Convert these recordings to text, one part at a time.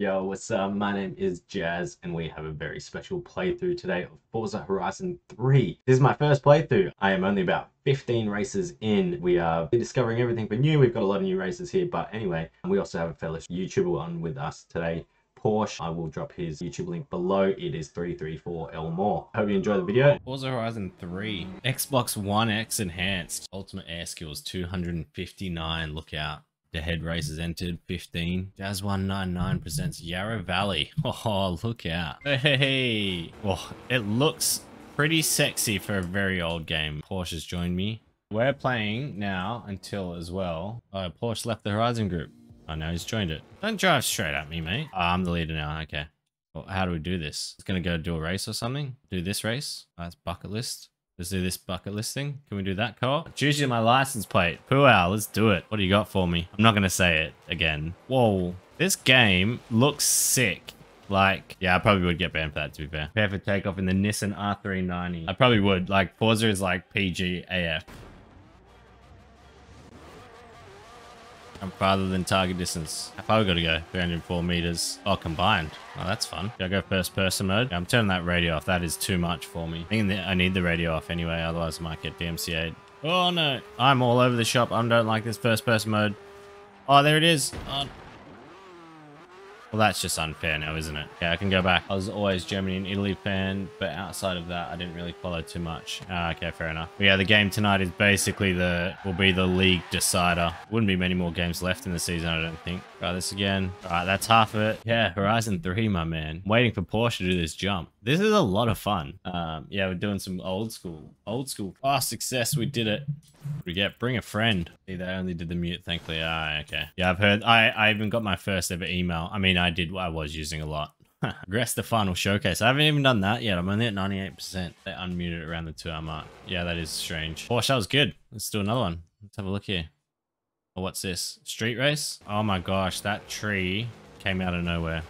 Yo, what's up? My name is Jazz, and we have a very special playthrough today of Forza Horizon 3. This is my first playthrough. I am only about 15 races in. We are discovering everything for new. We've got a lot of new races here, but anyway, we also have a fellow YouTuber on with us today. Porsche. I will drop his YouTube link below. It is 334 Elmore. Hope you enjoy the video. Forza Horizon 3. Xbox One X Enhanced. Ultimate Air Skills 259. Look out. The head race has entered 15. Jazz 199 presents Yarra Valley. Oh, look out. Hey, oh, it looks pretty sexy for a very old game. Porsche has joined me. We're playing now until as well. Oh, Porsche left the Horizon group. Oh, now he's joined it. Don't drive straight at me, mate. Oh, I'm the leader now. Okay. Well, how do we do this? It's going to go do a race or something. Do this race. Oh, that's bucket list. Let's do this bucket listing. Can we do that, Cole? Choose you my license plate. Puow, let's do it. What do you got for me? I'm not going to say it again. Whoa. This game looks sick. Like, yeah, I probably would get banned for that, to be fair. Prepare for takeoff in the Nissan R390. I probably would. Like, Forza is like PG AF. I'm farther than target distance. How far we gotta go? 304 meters. Oh, combined. Oh, that's fun. Gotta go first person mode. Yeah, I'm turning that radio off. That is too much for me. I think I need the radio off anyway, otherwise I might get DMCA'd. Oh no, I'm all over the shop. I don't like this first person mode. Oh, there it is. Oh, well, that's just unfair now, isn't it? Yeah, I can go back. I was always Germany and Italy fan, but outside of that, I didn't really follow too much. Ah, okay, fair enough. But yeah, the game tonight is basically the, will be the league decider. Wouldn't be many more games left in the season, I don't think. Try this again. All right, that's half of it. Yeah, Horizon 3, my man. I'm waiting for Porsche to do this jump. This is a lot of fun. Um, yeah, we're doing some old school, old school. Oh, success, we did it. We get bring a friend. See, they only did the mute, thankfully. Ah, okay. Yeah, I've heard. I I even got my first ever email. I mean, I did. I was using a lot. Regress the final showcase. I haven't even done that yet. I'm only at 98%. They unmuted around the two hour mark. Yeah, that is strange. Porsche, that was good. Let's do another one. Let's have a look here. Oh, what's this? Street race? Oh my gosh, that tree came out of nowhere.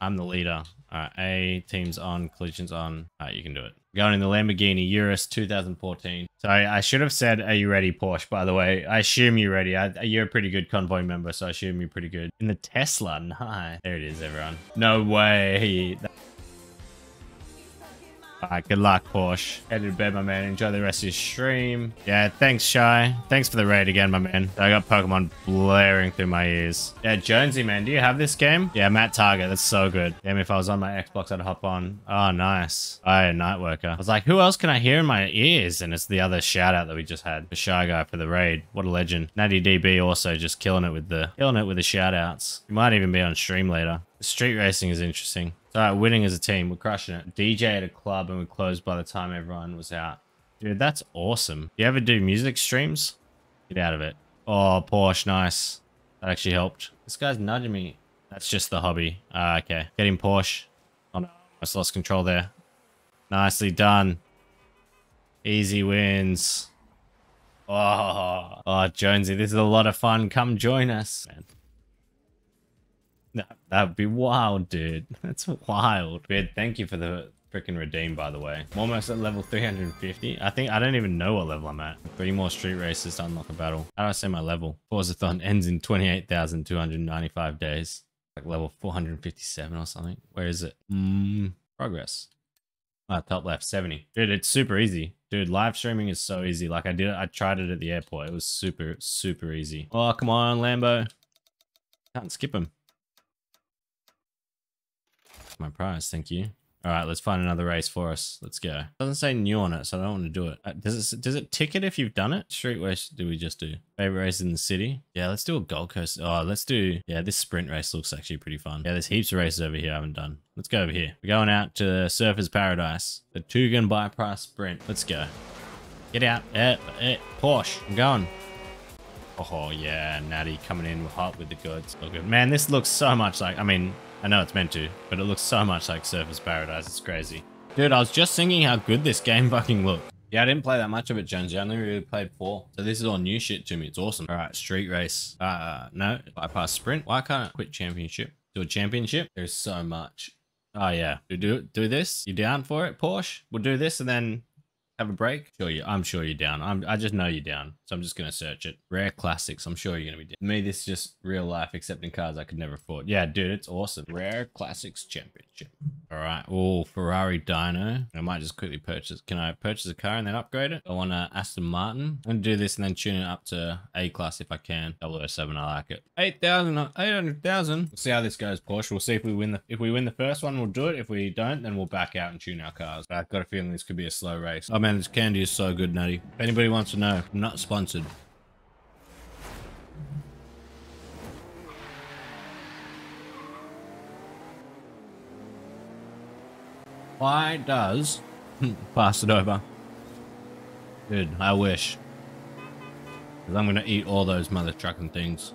I'm the leader. All right, A, team's on, collision's on. All right, you can do it. Going in the Lamborghini Urus 2014. So I should have said, are you ready, Porsche, by the way. I assume you're ready. I, you're a pretty good convoy member, so I assume you're pretty good. In the Tesla, nice. There it is, everyone. No way. Alright, good luck, Porsche. Headed to bed, my man. Enjoy the rest of your stream. Yeah, thanks, Shy. Thanks for the raid again, my man. I got Pokemon blaring through my ears. Yeah, Jonesy, man. Do you have this game? Yeah, Matt Target. That's so good. Damn, if I was on my Xbox, I'd hop on. Oh, nice. I Nightworker. I was like, who else can I hear in my ears? And it's the other shout out that we just had. The Shy Guy for the raid. What a legend. Natty DB also just killing it with the killing it with the shout outs. You might even be on stream later. Street racing is interesting. Alright, winning as a team. We're crushing it. DJ at a club and we closed by the time everyone was out. Dude, that's awesome. You ever do music streams? Get out of it. Oh, Porsche, nice. That actually helped. This guy's nudging me. That's just the hobby. Ah, okay. Getting Porsche. Oh no, I lost control there. Nicely done. Easy wins. Oh, oh, Jonesy, this is a lot of fun. Come join us. Man. That would be wild, dude. That's wild. Weird. Thank you for the freaking redeem, by the way. I'm almost at level 350. I think I don't even know what level I'm at. Three more street races to unlock a battle. How do I say my level? Forzathon ends in 28,295 days. Like level 457 or something. Where is it? Mm, progress. Ah, top left, 70. Dude, it's super easy. Dude, live streaming is so easy. Like I did it, I tried it at the airport. It was super, super easy. Oh, come on, Lambo. Can't skip him my prize. Thank you. All right, let's find another race for us. Let's go. It doesn't say new on it, so I don't want to do it. Uh, does it does it tick it if you've done it? Street race do we just do? Favorite race in the city? Yeah, let's do a Gold Coast. Oh, let's do... Yeah, this sprint race looks actually pretty fun. Yeah, there's heaps of races over here I haven't done. Let's go over here. We're going out to Surfers Paradise. The Tugan Bypass Sprint. Let's go. Get out. Eh, eh, Porsche. I'm going. Oh, yeah. Natty coming in hot with the goods. Look good. Man, this looks so much like... I mean, I know it's meant to, but it looks so much like Surfers Paradise. It's crazy. Dude, I was just thinking how good this game fucking looked. Yeah, I didn't play that much of it, Jones. I only really played four. So this is all new shit to me. It's awesome. All right, street race. Uh, no, bypass sprint. Why can't I quit championship? Do a championship? There's so much. Oh, yeah. Do, do, do this? You down for it, Porsche? We'll do this and then have a break? Sure, you. I'm sure you're down. I'm. I just know you're down, so I'm just gonna search it. Rare classics. I'm sure you're gonna be down. Me, this is just real life accepting cars I could never afford. Yeah, dude, it's awesome. Rare classics championship. All right. Oh, Ferrari Dino. I might just quickly purchase. Can I purchase a car and then upgrade it? I want a Aston Martin. I'm gonna do this and then tune it up to A class if I can. 007, I like it. 8,000, 800,000. We'll see how this goes, Porsche. We'll see if we win the if we win the first one, we'll do it. If we don't, then we'll back out and tune our cars. But I've got a feeling this could be a slow race. Oh man, this candy is so good, Nutty. If anybody wants to know, I'm not sponsored. Why does pass it over? Dude, I wish. Because I'm going to eat all those mother trucking things.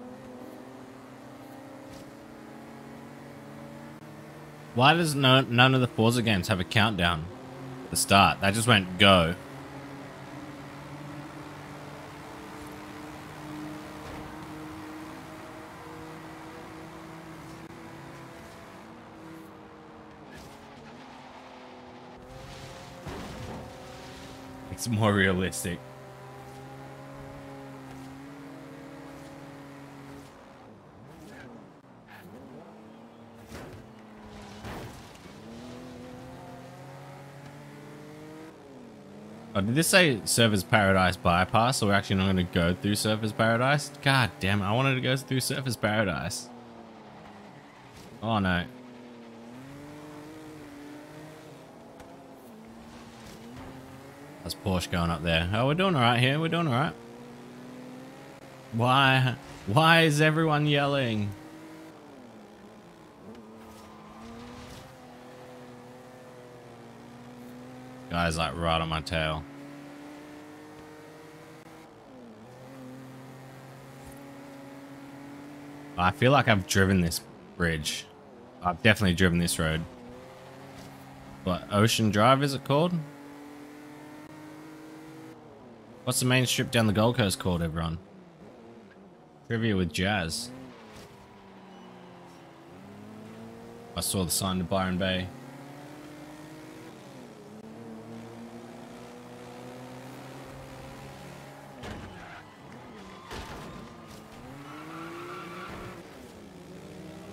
Why does no, none of the Forza games have a countdown at the start? That just went go. It's more realistic. Oh, did this say Surfers Paradise bypass? So we're actually not going to go through Surfers Paradise? God damn it, I wanted to go through Surfers Paradise. Oh no. That's Porsche going up there. Oh, we're doing alright here, we're doing alright. Why? Why is everyone yelling? Guy's like right on my tail. I feel like I've driven this bridge. I've definitely driven this road. What, Ocean Drive is it called? What's the main strip down the Gold Coast called, everyone? Trivia with Jazz. I saw the sign to Byron Bay.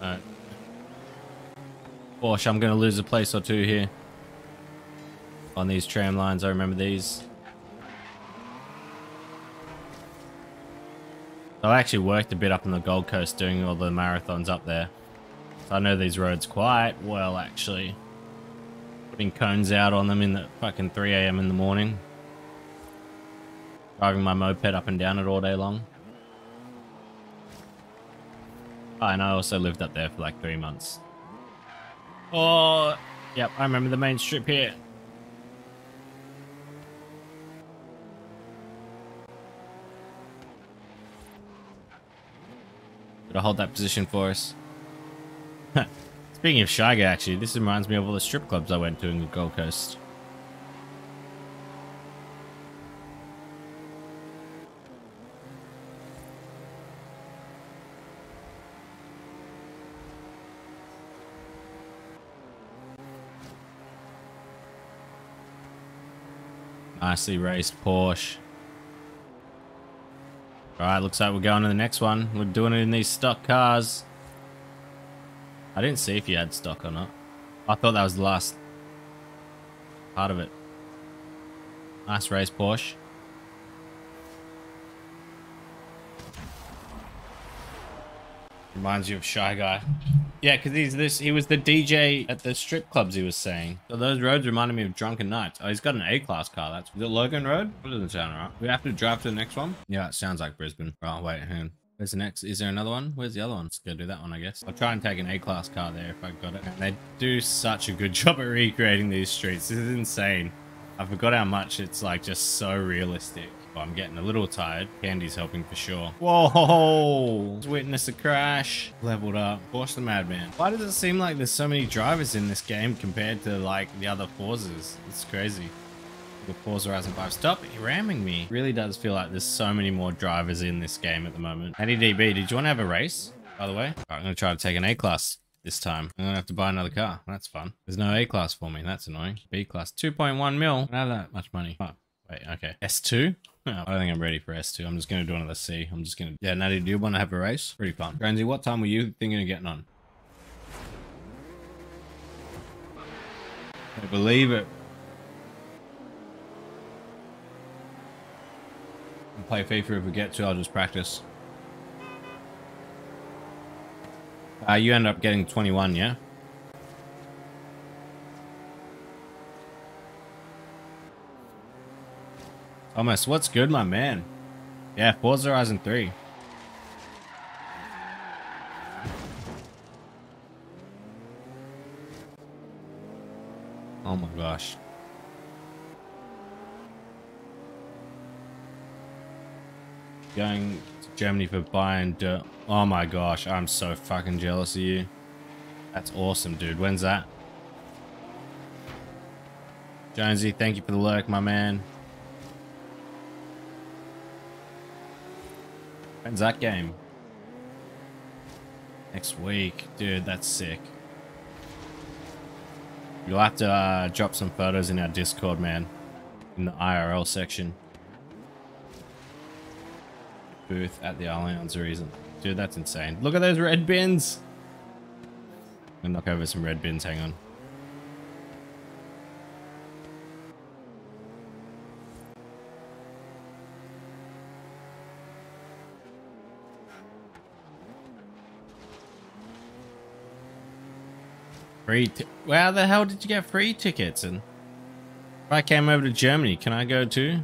Alright. Porsche, I'm going to lose a place or two here. On these tram lines, I remember these. I actually worked a bit up on the Gold Coast doing all the marathons up there. So I know these roads quite well, actually. Putting cones out on them in the fucking 3 a.m. in the morning. Driving my moped up and down it all day long. Oh, and I also lived up there for like three months. Oh, yep, I remember the main strip here. Gotta hold that position for us. Speaking of Shy Guy, actually, this reminds me of all the strip clubs I went to in the Gold Coast. Nicely raced Porsche. Alright, looks like we're going to the next one. We're doing it in these stock cars. I didn't see if you had stock or not. I thought that was the last part of it. Nice race, Porsche. Reminds you of Shy Guy. Yeah, because he's this. He was the DJ at the strip clubs. He was saying. So those roads reminded me of Drunken Nights. Oh, he's got an A-class car. That's the Logan Road. What doesn't sound right. We have to drive to the next one. Yeah, it sounds like Brisbane. Oh wait, hang on. Where's the next? Is there another one? Where's the other one? Let's go do that one, I guess. I'll try and take an A-class car there if I got it. And they do such a good job at recreating these streets. This is insane. I forgot how much it's like just so realistic. Well, I'm getting a little tired. Candy's helping for sure. Whoa! Witness a crash. Leveled up. Porsche the Madman. Why does it seem like there's so many drivers in this game compared to like the other Forzas? It's crazy. The Forza Horizon 5. Stop ramming me. Really does feel like there's so many more drivers in this game at the moment. Andy DB, did you want to have a race, by the way? Right, I'm going to try to take an A-Class this time. I'm gonna have to buy another car. That's fun. There's no A class for me. That's annoying. B class, 2.1 mil. Not that much money. Oh, Wait, okay. S2? I don't think I'm ready for S2. I'm just going to do another C. I'm just going to... Yeah, Natty, do you want to have a race? Pretty fun. Jonesy, what time were you thinking of getting on? I believe it. I'll play FIFA if we get to. I'll just practice. Uh, you end up getting 21, yeah? Oh, Thomas, what's good, my man? Yeah, Forza Horizon 3. Oh my gosh. Going to Germany for buying dirt. Oh my gosh, I'm so fucking jealous of you. That's awesome, dude. When's that? Jonesy, thank you for the lurk, my man. When's that game? Next week. Dude, that's sick. You'll have to uh, drop some photos in our Discord, man. In the IRL section. Booth at the Allianz Arena. Dude, that's insane. Look at those red bins. I'm knock over some red bins, hang on. Free Where the hell did you get free tickets? And if I came over to Germany, can I go too?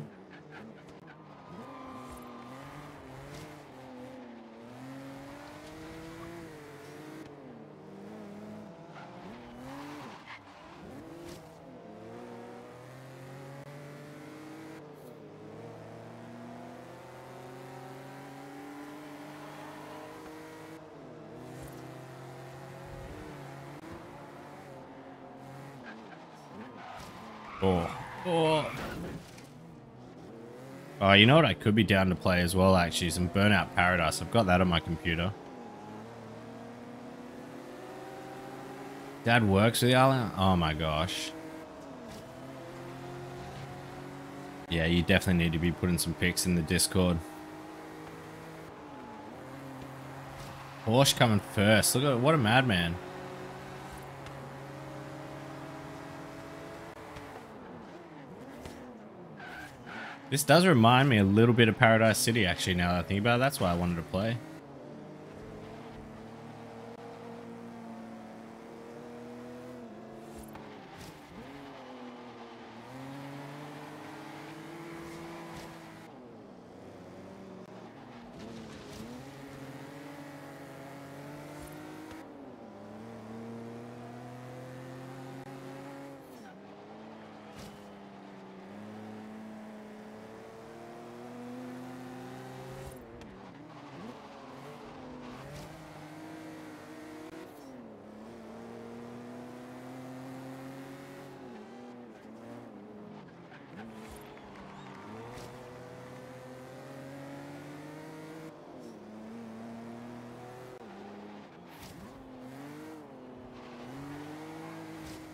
Oh. Oh. Oh, you know what I could be down to play as well, actually? Some Burnout Paradise. I've got that on my computer. Dad works with the Allianz? Oh my gosh. Yeah, you definitely need to be putting some pics in the Discord. Porsche coming first. Look at what a madman. This does remind me a little bit of Paradise City, actually, now that I think about it. That's why I wanted to play.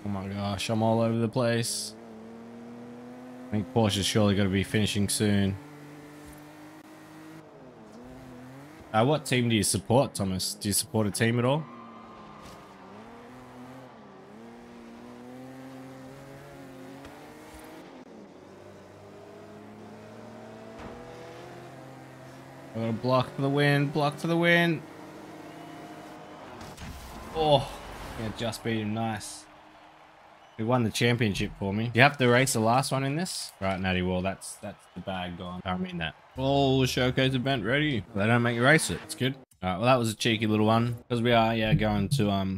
Oh my gosh, I'm all over the place. I think Porsche's surely going to be finishing soon. Uh, what team do you support, Thomas? Do you support a team at all? I'm gonna block for the win, block for the win. Oh, yeah, just beat him, nice. He won the championship for me. You have to race the last one in this? Right, Natty Wall, that's that's the bag gone. I mean that. All the showcase event ready. They don't make you race it. It's good. Alright, well that was a cheeky little one. Because we are, yeah, going to um